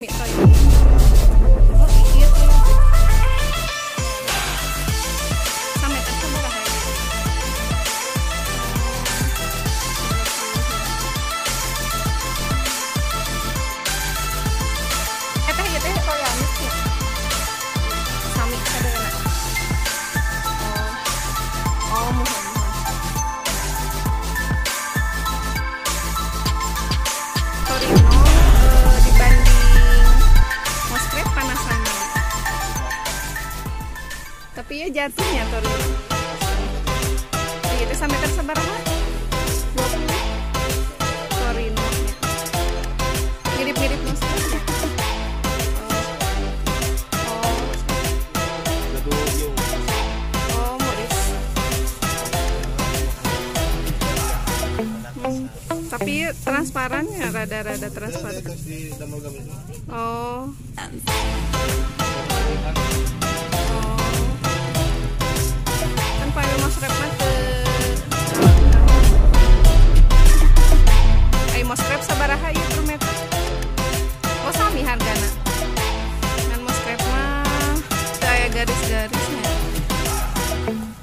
Mira, Tapi ya jatuhnya Torino. Gitu sampai sabaraha? 20 Torino. Mirip-mirip. Oh. Oh. Hmm, tapi transparan ya rada-rada transparan. Oh. Ieu per? Oh sami hargana. Kan mas rep mah kayak garis-garisnya.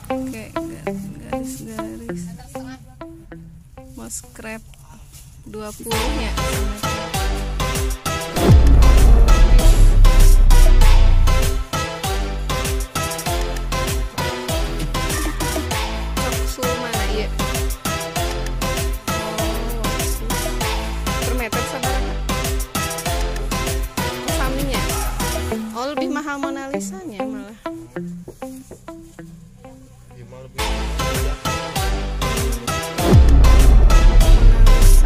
Oke, ga- garis-garis. Crab 20 nya. Oh, lebih mahal Mona Lisa-nya malah. Lisa.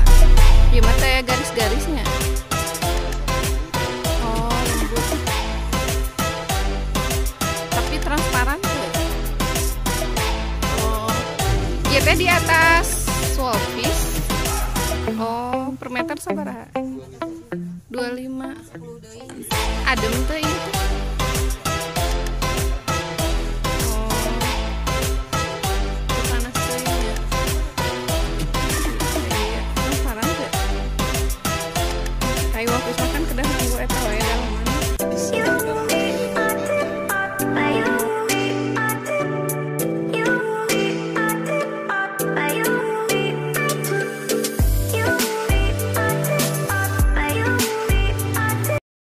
Iya teh garis-garisnya. Oh, lembut. Tapi transparan tuh. Oh. Iya teh di atas Swapis. Oh, per meter sabaraha? 25 adem tuh itu